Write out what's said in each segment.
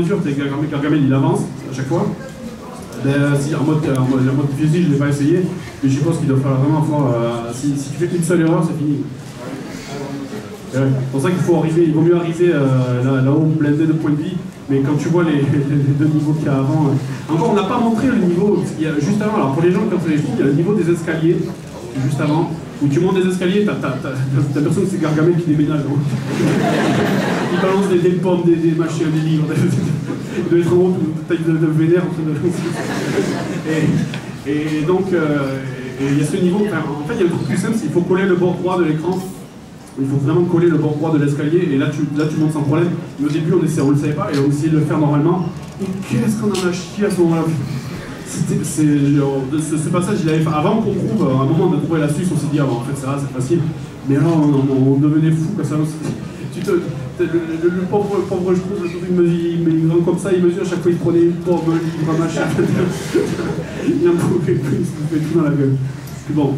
mesure, t'es Gargamel, Gargamel, il avance à chaque fois. Ben, en mode, fusil, je ne l'ai pas essayé, mais je pense qu'il doit falloir vraiment voir. euh, si, tu fais une seule erreur, c'est fini. C'est pour ça qu'il faut arriver, il vaut mieux arriver euh, là- là-haut blindé de points de vie, mais quand tu vois les, deux niveaux qu'il y a avant. euh, encore, on n'a pas montré le niveau qu'il y a juste. Alors pour les gens qui ont fait les il y a le niveau des escaliers, juste avant, où tu montes des escaliers, t'as t'as- que c'est Gargamel qui déménage. hein. il balance des, pommes, des, des machins, des livres. il doit être en haut, taille de, de vénère en train de et, et donc, euh, il y a ce niveau, en fait, il y a le truc plus simple, c'est qu'il faut coller le bord droit de l'écran. Il faut vraiment coller le bord droit de l'escalier, et là tu, là tu montes sans problème. Mais au début, on essaie, on le savait pas, et on essayait de le faire normalement. Et qu'est-ce qu'on en a chié à ce moment-là? C'est, ce, passage, il avait fait, avant qu'on trouve, à un moment, on a trouvé l'astuce, on s'est dit, ah en fait, ça c'est facile. Mais là, on, devenait fou, quoi, ça. Tu le, le- le pauvre, pauvre, je trouve, il me- il me- il me- comme ça, il mesure, à chaque fois, il prenait une pomme, un livre, un machin. il en pouvait plus, il se fait tout dans la gueule. Puis bon,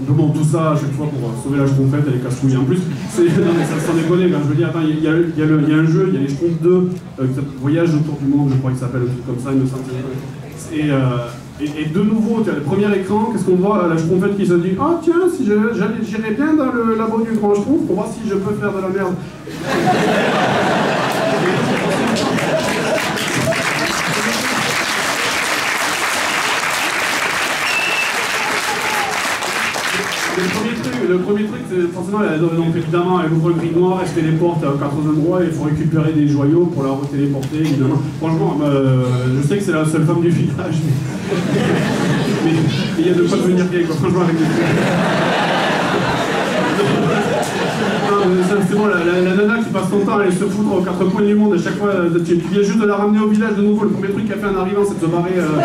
on demande tout ça à chaque fois pour euh, sauver la schtroumpfette, elle est casse-couille en plus. Non mais ça s'en déconne quand je veux dire, attends, il y, y a un jeu, il y a les Schtroumpfs 2, euh, Voyage autour du monde, je crois qu'il s'appelle un comme ça, il me semble. Et, euh, et, de nouveau, tu as le premier écran, qu'est-ce qu'on voit? La Schtroumpfette qui se dit Ah tiens, si j'irais bien dans le labo du grand Schtroumpf pour voir si je peux faire de la merde. Le premier truc, le premier truc c'est forcément, elle- donc évidemment, elle ouvre le grimoire, elle se téléporte à quatre endroits, et il faut récupérer des joyaux pour la retéléporter, évidemment. Franchement, euh, je sais que c'est la seule femme du village, mais il y a de quoi devenir gay, quoi, franchement, avec des C'est bon, la, la- la nana qui passe son temps à aller se foutre aux quatre coins du monde, à chaque fois, euh, tu, tu viens juste de la ramener au village de nouveau. Le premier truc qu'elle fait en arrivant, c'est de se barrer. euh,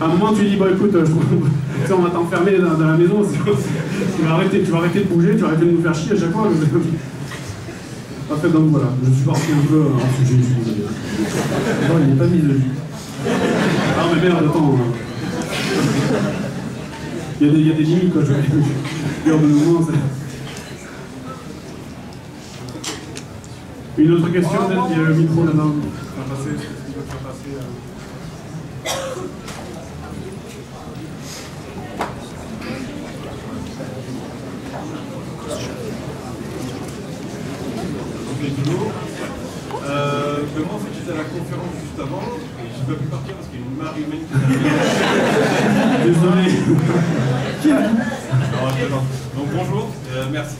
à un moment, tu dis, bah écoute, euh, on va t'enfermer dans, la maison. tu, vas arrêter, tu vas arrêter de bouger, tu vas arrêter de nous faire chier à chaque fois. Après, donc voilà, je suis parti un peu en sujet. Non, il n'est pas mis de vie. Ah, mais merde, attends. euh. Il y, a des, limites, quoi. Je vais dire de c'est- Une autre question, peut-être, il y a le micro là-dedans.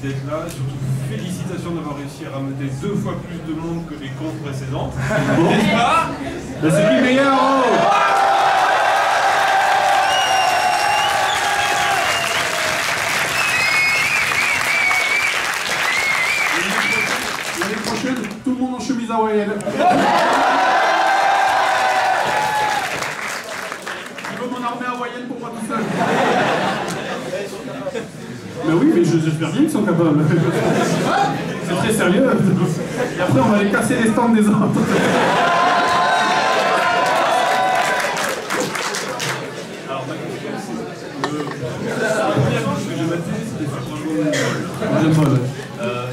D'être là. Et surtout, félicitations d'avoir réussi à ramener deux fois plus de monde que les confs précédentes. N'est-ce pas? Je veux mon armée hawaïenne pour moi tout seul. Mais oui, mais j'espère bien qu'ils sont capables. C'est très sérieux. Et après, on va aller casser les stands des autres. Euh,